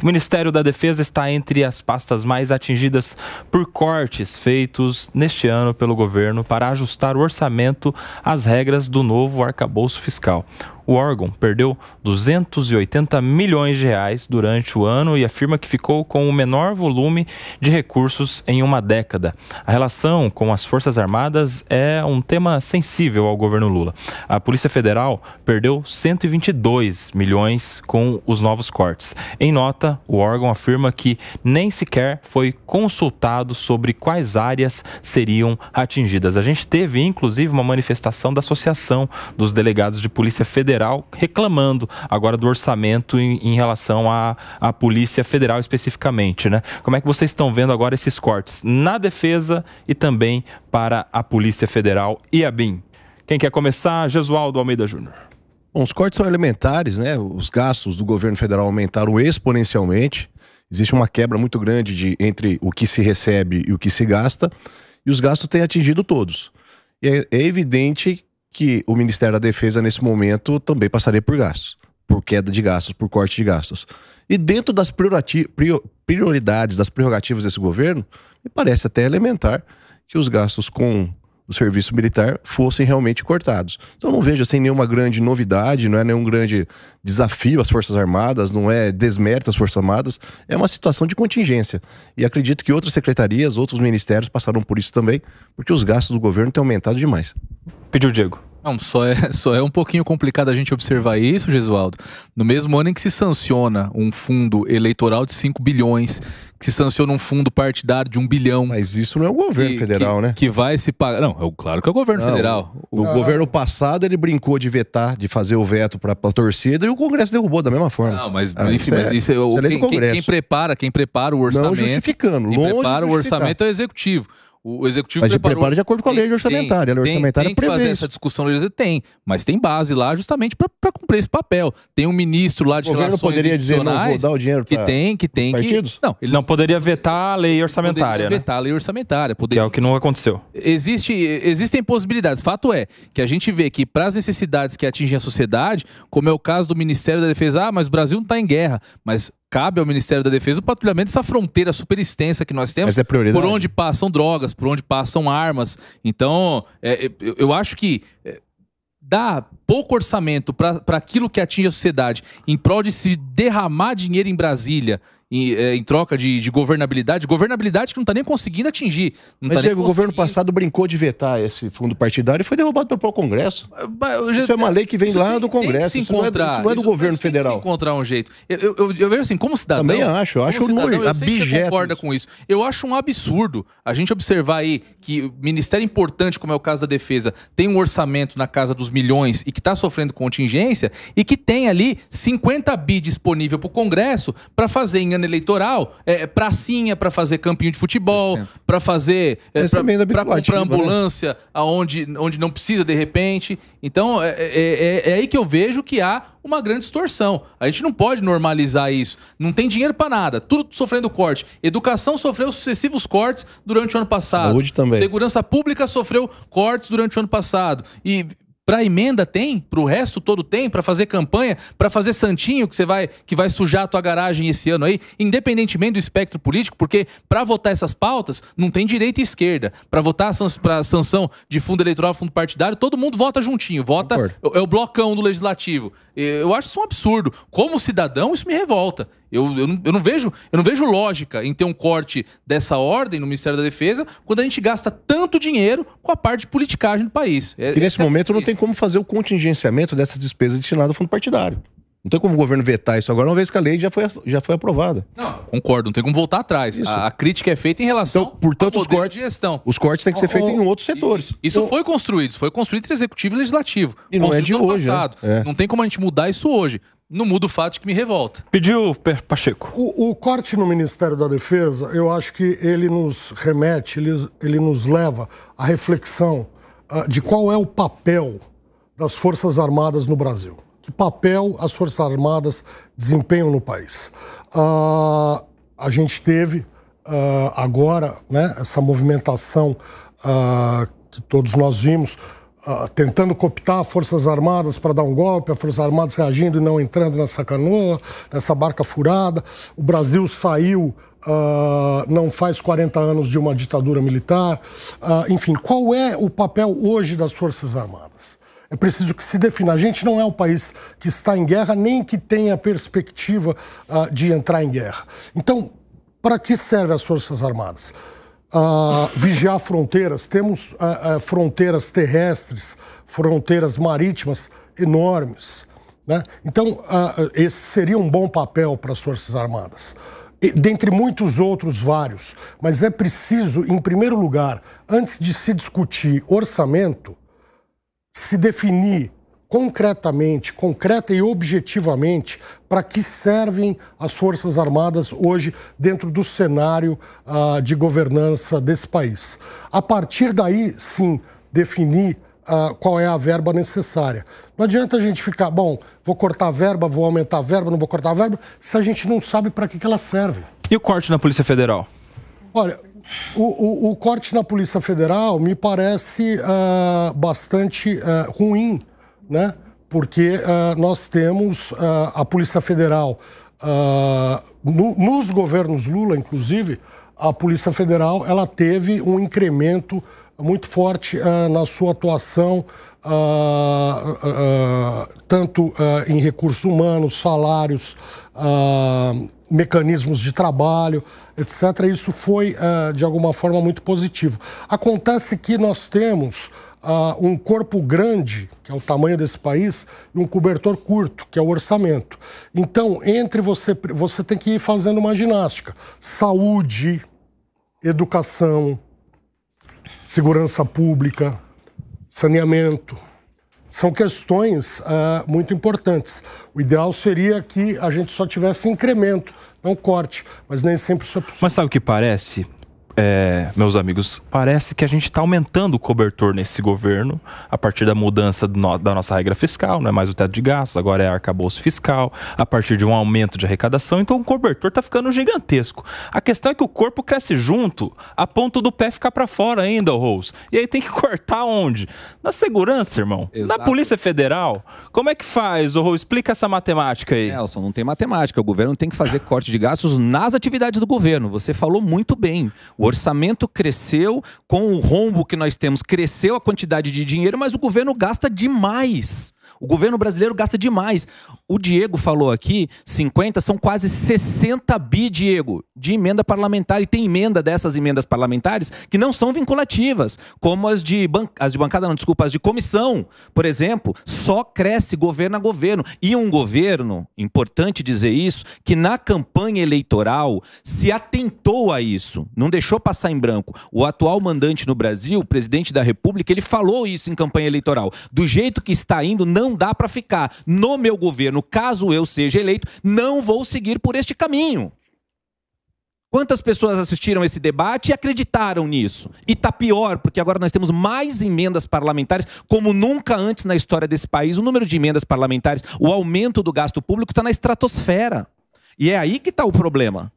O Ministério da Defesa está entre as pastas mais atingidas por cortes feitos neste ano pelo governo para ajustar o orçamento às regras do novo arcabouço fiscal o órgão perdeu 280 milhões de reais durante o ano e afirma que ficou com o menor volume de recursos em uma década. A relação com as Forças Armadas é um tema sensível ao governo Lula. A Polícia Federal perdeu 122 milhões com os novos cortes. Em nota, o órgão afirma que nem sequer foi consultado sobre quais áreas seriam atingidas. A gente teve, inclusive, uma manifestação da Associação dos Delegados de Polícia Federal Federal reclamando agora do orçamento em, em relação à, à Polícia Federal especificamente, né? Como é que vocês estão vendo agora esses cortes na defesa e também para a Polícia Federal e a BIM? Quem quer começar? Jesualdo Almeida Júnior. Bom, os cortes são elementares, né? Os gastos do governo federal aumentaram exponencialmente. Existe uma quebra muito grande de, entre o que se recebe e o que se gasta, e os gastos têm atingido todos. E é, é evidente que o Ministério da Defesa, nesse momento, também passaria por gastos, por queda de gastos, por corte de gastos. E dentro das prioridades, das prerrogativas desse governo, me parece até elementar que os gastos com o serviço militar fossem realmente cortados. Então não vejo assim nenhuma grande novidade, não é nenhum grande desafio às Forças Armadas, não é desmérito às Forças Armadas, é uma situação de contingência. E acredito que outras secretarias, outros ministérios passaram por isso também, porque os gastos do governo têm aumentado demais. Pediu Diego. Não, só é, só é um pouquinho complicado a gente observar isso, Gesualdo. No mesmo ano em que se sanciona um fundo eleitoral de 5 bilhões, que se sanciona um fundo partidário de 1 bilhão. Mas isso não é o governo que, federal, que, né? Que vai se pagar. Não, é, claro que é o governo não, federal. O, o governo passado ele brincou de vetar, de fazer o veto para a torcida e o Congresso derrubou da mesma forma. Não, mas ah, enfim, mas é, isso é, o, quem, quem, quem, prepara, quem prepara o orçamento. Não justificando, quem prepara o orçamento é o executivo. O executivo mas preparou, prepara de acordo com a lei orçamentária. Tem, a lei orçamentária tem, tem que fazer essa discussão? Tem, mas tem base lá justamente para cumprir esse papel. Tem um ministro lá de o relações poderia dizer não vou dar o dinheiro que tem, que tem partidos? Que, não, ele não poderia vetar a lei orçamentária, poderia né? vetar a lei orçamentária, poderia, que é o que não aconteceu. Existe, existem possibilidades. Fato é que a gente vê que para as necessidades que atingem a sociedade, como é o caso do Ministério da Defesa, ah, mas o Brasil não está em guerra, mas cabe ao Ministério da Defesa o patrulhamento dessa fronteira super extensa que nós temos, é por onde passam drogas, por onde passam armas. Então, é, é eu, eu, acho que é, dá pouco orçamento para aquilo que atinge a sociedade em prol de se derramar dinheiro em Brasília em, é, em troca de, de, governabilidade, governabilidade que não está nem conseguindo atingir. Mas, tá Diego, o governo passado brincou de vetar esse fundo partidário e foi derrubado pelo Congresso. Já, isso é uma lei que vem lá do Congresso, isso não, é, isso não é do isso, governo federal. Tem que se encontrar um jeito. Eu, eu, eu, eu, vejo assim, como cidadão... Também acho, eu acho cidadão, eu sei que você concorda com isso. Eu acho um absurdo a gente observar aí que o ministério importante, como é o caso da Defesa, tem um orçamento na casa dos milhões e que está sofrendo contingência e que tem ali 50 bi disponível para o Congresso para fazer em ano eleitoral é, pracinha para fazer campinho de futebol, para fazer é, para comprar né? ambulância né? aonde onde não precisa de repente. Então é, é, é, é, aí que eu vejo que há uma grande distorção. A gente não pode normalizar isso. Não tem dinheiro para nada. Tudo sofrendo corte. Educação sofreu sucessivos cortes durante o ano passado. Saúde também. Segurança pública sofreu cortes durante o ano passado. E para emenda tem, para o resto todo tem, para fazer campanha, para fazer santinho que você vai que vai sujar a tua garagem esse ano aí, independentemente do espectro político, porque para votar essas pautas não tem direita e esquerda. Para votar para sanção de fundo eleitoral, fundo partidário, todo mundo vota juntinho, vota é o blocão do legislativo. Eu acho isso um absurdo. Como cidadão, isso me revolta. Eu, eu, não, eu, não, vejo, eu não vejo lógica em ter um corte dessa ordem no Ministério da Defesa quando a gente gasta tanto dinheiro com a parte de politicagem do país. É, e nesse é momento não tem como fazer o contingenciamento dessas despesas destinadas ao fundo partidário. Não tem como o governo vetar isso agora, uma vez que a lei já foi, já foi aprovada. Não, concordo, não tem como voltar atrás. A, a, crítica é feita em relação então, portanto, ao os cortes, de gestão. Os cortes têm que ser feitos em outros setores. Isso então, foi construído, isso foi construído entre executivo e legislativo. E não é de hoje. Né? É. Não tem como a gente mudar isso hoje. Não muda o fato de que me revolta. Pediu, Pacheco. O, o, corte no Ministério da Defesa, eu acho que ele nos remete, ele, ele nos leva à reflexão uh, de qual é o papel das Forças Armadas no Brasil papel as Forças Armadas desempenham no país. Uh, a gente teve uh, agora né, essa movimentação uh, que todos nós vimos tentando cooptar Forças Armadas para dar um golpe, as Forças Armadas reagindo e não entrando nessa canoa, nessa barca furada. O Brasil saiu não faz 40 anos de uma ditadura militar. Enfim, qual é o papel hoje das Forças Armadas? É preciso que se defina. A gente não é um país que está em guerra, nem que tenha perspectiva uh, de entrar em guerra. Então, para que servem as Forças Armadas? vigiar fronteiras. Temos fronteiras terrestres, fronteiras marítimas enormes. Né? Então, esse seria um bom papel para as Forças Armadas dentre muitos outros vários, mas é preciso, em primeiro lugar, antes de se discutir orçamento, se definir concretamente, concreta e objetivamente, para que servem as Forças Armadas hoje dentro do cenário uh, de governança desse país. A partir daí, sim, definir uh, qual é a verba necessária. Não adianta a gente ficar, bom, vou cortar a verba, vou aumentar a verba, não vou cortar a verba, se a gente não sabe para que, que ela serve. E o corte na Polícia Federal? Olha, o, o, o corte na Polícia Federal me parece uh, bastante uh, ruim, né? Porque uh, nós temos a Polícia Federal, no, nos governos Lula, inclusive, a Polícia Federal ela teve um incremento muito forte na sua atuação, tanto em recursos humanos, salários, mecanismos de trabalho, etc. Isso foi, de alguma forma, muito positivo. Acontece que nós temos um corpo grande, que é o tamanho desse país, e um cobertor curto, que é o orçamento. Então, entre você, você tem que ir fazendo uma ginástica. Saúde, educação, segurança pública, saneamento. São questões uh, muito importantes. O ideal seria que a gente só tivesse incremento, não corte, mas nem sempre isso é possível. Mas sabe o que parece? É, meus amigos, parece que a gente está aumentando o cobertor nesse governo a partir da mudança no, da nossa regra fiscal, não é mais o teto de gastos, agora é arcabouço fiscal, a partir de um aumento de arrecadação, então o cobertor está ficando gigantesco. A questão é que o corpo cresce junto, a ponto do pé ficar para fora ainda, Rose. E aí tem que cortar onde? Na segurança, irmão. Exato. Na Polícia Federal. Como é que faz, Rose? Explica essa matemática aí. Nelson, não tem matemática. O governo tem que fazer corte de gastos nas atividades do governo. Você falou muito bem. O orçamento cresceu, com o rombo que nós temos, cresceu a quantidade de dinheiro, mas o governo gasta demais. O governo brasileiro gasta demais. O Diego falou aqui, 50 são quase 60 bi, Diego, de emenda parlamentar. E tem emenda dessas emendas parlamentares que não são vinculativas, como as de, ban... as de bancada, não, desculpa, as de comissão, por exemplo, só cresce governo a governo. E um governo, importante dizer isso, que na campanha eleitoral se atentou a isso, não deixou passar em branco. O atual mandante no Brasil, o presidente da República, ele falou isso em campanha eleitoral. Do jeito que está indo, não dá para ficar. No meu governo, caso eu seja eleito, não vou seguir por este caminho. Quantas pessoas assistiram esse debate e acreditaram nisso? E tá pior, porque agora nós temos mais emendas parlamentares, como nunca antes na história desse país. O número de emendas parlamentares, o aumento do gasto público está na estratosfera. E é aí que está o problema.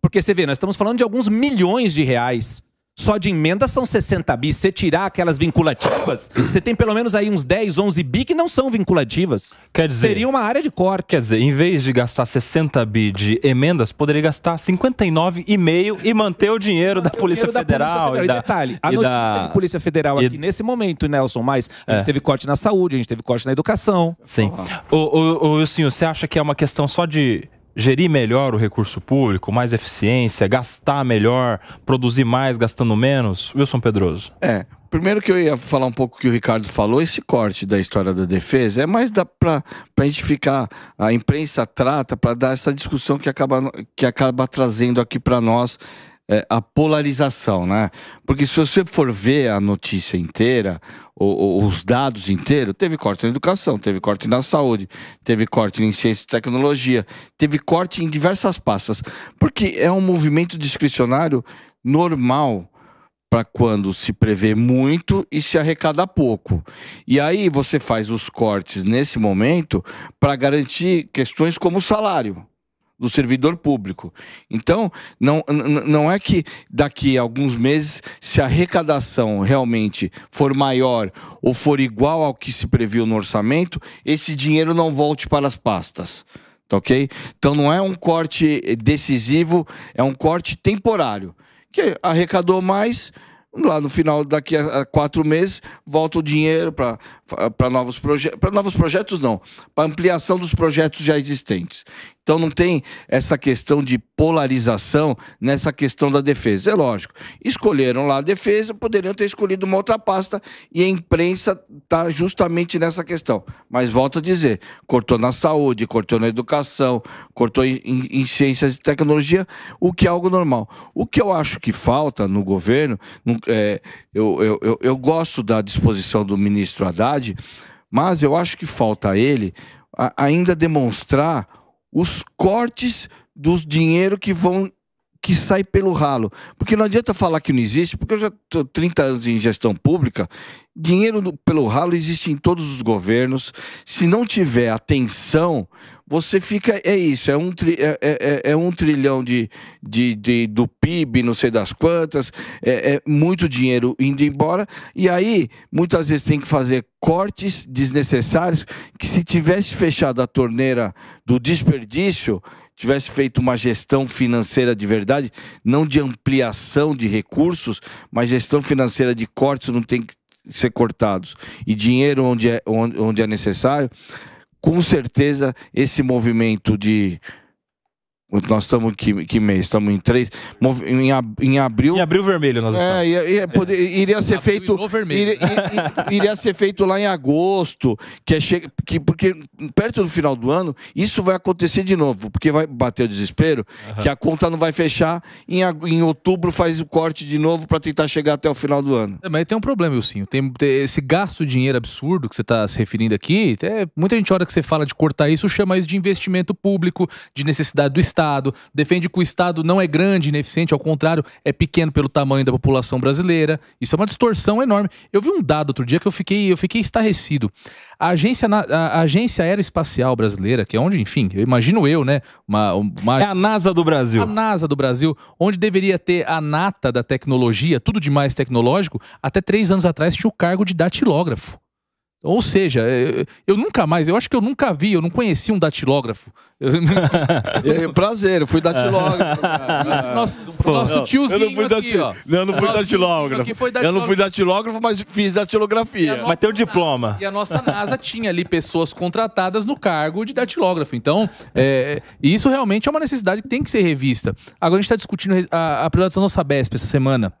Porque você vê, nós estamos falando de alguns milhões de reais só de emenda são 60 bi. Se tirar aquelas vinculativas, você tem pelo menos aí uns 10, 11 bi que não são vinculativas. Quer dizer. Seria uma área de corte. Quer dizer, em vez de gastar 60 bi de emendas, poderia gastar 59,5 e manter o dinheiro da Polícia da Federal. Polícia Federal. E, da, detalhe, a e notícia da... Polícia Federal aqui, e... nesse momento, Nelson, mas a gente é. teve corte na saúde, a gente teve corte na educação. Sim. O, o, o, senhor, você acha que é uma questão só de gerir melhor o recurso público, mais eficiência, gastar melhor, produzir mais gastando menos? Wilson Pedroso. É, primeiro que eu ia falar um pouco que o Ricardo falou, esse corte da história da defesa é mais para a gente ficar, a imprensa trata para dar essa discussão que acaba, que acaba trazendo aqui para nós é, a polarização, né? Porque se você for ver a notícia inteira, os dados inteiros, teve corte na educação, teve corte na saúde, teve corte em ciência e tecnologia, teve corte em diversas pastas, porque é um movimento discricionário normal para quando se prevê muito e se arrecada pouco. E aí você faz os cortes nesse momento para garantir questões como o salário. Do servidor público. Então, não, não é que daqui a alguns meses, se a arrecadação realmente for maior ou for igual ao que se previu no orçamento, esse dinheiro não volte para as pastas. Tá ok? Então não é um corte decisivo, é um corte temporário. Que arrecadou mais, lá no final, daqui a quatro meses, volta o dinheiro para novos projetos. Para novos projetos, não. Para ampliação dos projetos já existentes. Então não tem essa questão de polarização nessa questão da defesa. É lógico. Escolheram lá a defesa, poderiam ter escolhido uma outra pasta e a imprensa está justamente nessa questão. Mas volto a dizer: cortou na saúde, cortou na educação, cortou em, em ciências e tecnologia, o que é algo normal. O que eu acho que falta no governo, é, eu, eu, eu, eu gosto da disposição do ministro Haddad, mas eu acho que falta a ele ainda demonstrar os cortes dos dinheiro que vão que sai pelo ralo. Porque não adianta falar que não existe, porque eu já estou 30 anos em gestão pública, dinheiro pelo ralo existe em todos os governos. Se não tiver atenção, você fica. É isso, é um, tri, é, é, é, é um trilhão de, de, de, do PIB, não sei das quantas, é, é muito dinheiro indo embora. E aí, muitas vezes tem que fazer cortes desnecessários que se tivesse fechado a torneira do desperdício tivesse feito uma gestão financeira de verdade, não de ampliação de recursos, mas gestão financeira de cortes não tem que ser cortados. E dinheiro onde é, onde, onde é necessário, com certeza esse movimento de nós estamos que, que mês? Estamos em três. Em, em abril. Em abril vermelho nós estamos. É, ia, ia, poder, iria ser feito. Iria, iria, ser feito lá em agosto, que é che... que, porque perto do final do ano, isso vai acontecer de novo, porque vai bater o desespero, uhum. que a conta não vai fechar. Em, em outubro faz o corte de novo para tentar chegar até o final do ano. É, mas tem um problema, Wilson. Tem, tem esse gasto de dinheiro absurdo que você está se referindo aqui. Até, muita gente, a hora que você fala de cortar isso, chama isso de investimento público, de necessidade do Estado Estado, defende que o Estado não é grande, ineficiente, ao contrário, é pequeno pelo tamanho da população brasileira. Isso é uma distorção enorme. Eu vi um dado outro dia que eu fiquei, eu fiquei estarrecido. A agência, a, agência Aeroespacial Brasileira, que é onde, enfim, eu imagino eu, né? Uma, uma, é a NASA do Brasil. A NASA do Brasil, onde deveria ter a nata da tecnologia, tudo de mais tecnológico, até três anos atrás tinha o cargo de datilógrafo. Ou seja, é, eu nunca mais, eu acho que eu nunca vi, eu não conheci um datilógrafo. é, prazer, eu fui datilógrafo. nosso, nosso não, tiozinho eu não fui aqui, ó. Não, eu não fui datilógrafo. Foi datilógrafo. Eu não fui datilógrafo, mas fiz datilografia. Mas tem o diploma. E a nossa NASA tinha ali pessoas contratadas no cargo de datilógrafo. Então, é, isso realmente é uma necessidade que tem que ser revista. Agora a gente está discutindo a, a privatização da Sabesp essa semana.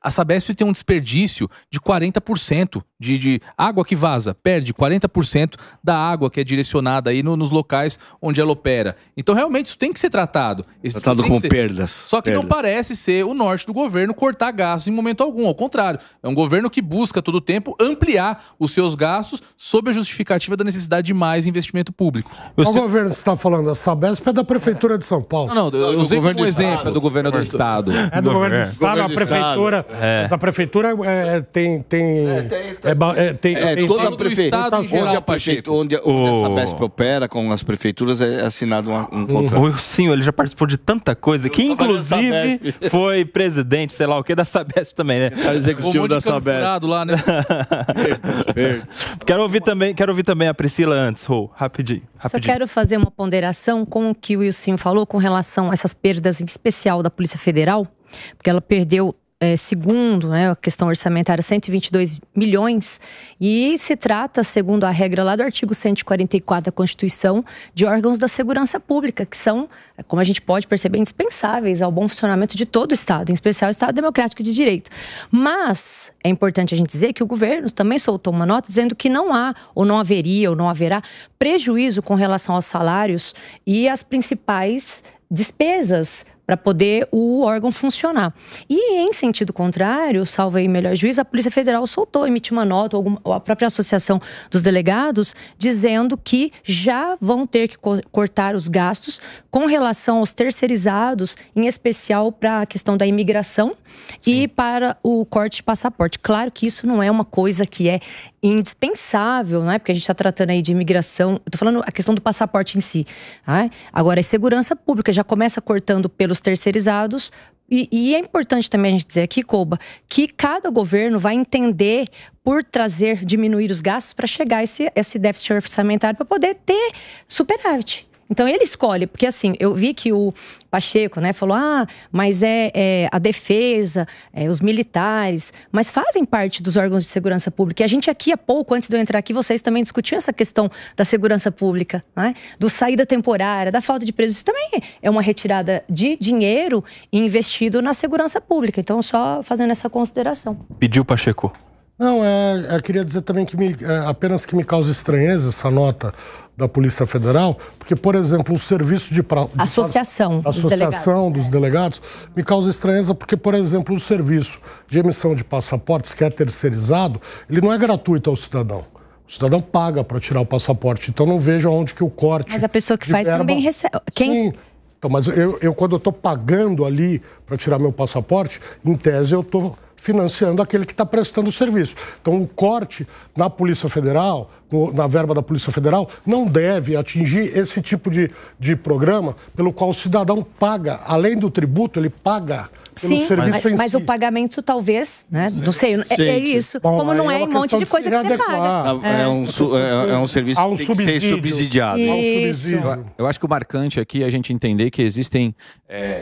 A Sabesp tem um desperdício de 40% de, de água que vaza, perde 40% da água que é direcionada aí no, nos locais onde ela opera. Então, realmente, isso tem que ser tratado. Isso tratado com perdas. Só que perdas. não parece ser o norte do governo cortar gastos em momento algum. Ao contrário, é um governo que busca todo o tempo ampliar os seus gastos sob a justificativa da necessidade de mais investimento público. Qual o governo você está falando? A Sabesp é da Prefeitura de São Paulo. Não, não, eu usei como exemplo. É do governo do Estado. É do governo do Estado, a Prefeitura. É. Essa Prefeitura é, tem... tem, é, tem, tem é, é, tem, é, toda a prefeitura, onde, a prefeitura onde, onde o... a Sabesp opera com as prefeituras é assinado um, um contrato. O Sim, ele já participou de tanta coisa, que inclusive foi presidente, sei lá o que, da Sabesp também, né? Tá executivo da Sabesp. lá, né? quero ouvir também, quero ouvir também a Priscila antes, Rô, rapidinho, rapidinho. Só quero fazer uma ponderação com o que o Wilson falou com relação a essas perdas em especial da Polícia Federal, porque ela perdeu é, segundo né, a questão orçamentária, 122 milhões, e se trata, segundo a regra lá do artigo 144 da Constituição, de órgãos da segurança pública, que são, como a gente pode perceber, indispensáveis ao bom funcionamento de todo o Estado, em especial o Estado Democrático de Direito. Mas é importante a gente dizer que o governo também soltou uma nota dizendo que não há, ou não haveria, ou não haverá prejuízo com relação aos salários e as principais despesas para poder o órgão funcionar. E em sentido contrário, salvo aí melhor juiz, a Polícia Federal soltou, emitiu uma nota, alguma, a própria Associação dos Delegados, dizendo que já vão ter que co cortar os gastos com relação aos terceirizados, em especial para a questão da imigração Sim. e para o corte de passaporte. Claro que isso não é uma coisa que é indispensável, né? Porque a gente está tratando aí de imigração. Tô falando a questão do passaporte em si. Né? Agora, é segurança pública, já começa cortando pelos terceirizados. E, e, é importante também a gente dizer aqui, Coba, que cada governo vai entender por trazer, diminuir os gastos para chegar a esse, esse déficit orçamentário para poder ter superávit. Então ele escolhe, porque assim, eu vi que o Pacheco, né, falou: ah, mas é, é a defesa, é, os militares, mas fazem parte dos órgãos de segurança pública. E a gente aqui há pouco, antes de eu entrar aqui, vocês também discutiam essa questão da segurança pública, né? Do saída temporária, da falta de preço. Isso também é uma retirada de dinheiro investido na segurança pública. Então, só fazendo essa consideração. Pediu Pacheco. Não, é, eu queria dizer também que me, é, apenas que me causa estranheza essa nota da Polícia Federal, porque, por exemplo, o serviço de... Pra, de associação dos Associação delegados, dos é. delegados me causa estranheza porque, por exemplo, o serviço de emissão de passaportes, que é terceirizado, ele não é gratuito ao cidadão. O cidadão paga para tirar o passaporte, então não vejo aonde que o corte... Mas a pessoa que faz verba... também recebe... Quem... Sim. Então, mas eu, eu quando eu estou pagando ali para tirar meu passaporte, em tese eu estou financiando aquele que está prestando o serviço. Então, o corte na Polícia Federal, na verba da Polícia Federal, não deve atingir esse tipo de, de programa pelo qual o cidadão paga, além do tributo, ele paga pelo Sim, serviço mas, em mas si. o pagamento talvez, né? Não sei, é, é isso. Bom, Como não é, é um monte de coisa que você paga. É, é um, é, é, um serviço um que subsídio. ser subsidiado. Isso. Eu acho que o marcante aqui é a gente entender que existem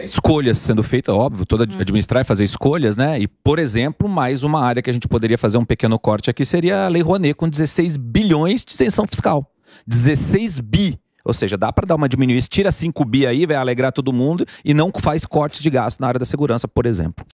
escolhas sendo feitas, óbvio, toda hum. administrar e fazer escolhas, né? E, por exemplo, mais uma área que a gente poderia fazer um pequeno corte aqui seria a Lei Rouanet, com 16 bilhões de isenção fiscal. 16 bi. Ou seja, dá para dar uma diminuição, tira 5 bi aí, vai alegrar todo mundo e não faz cortes de gasto na área da segurança, por exemplo.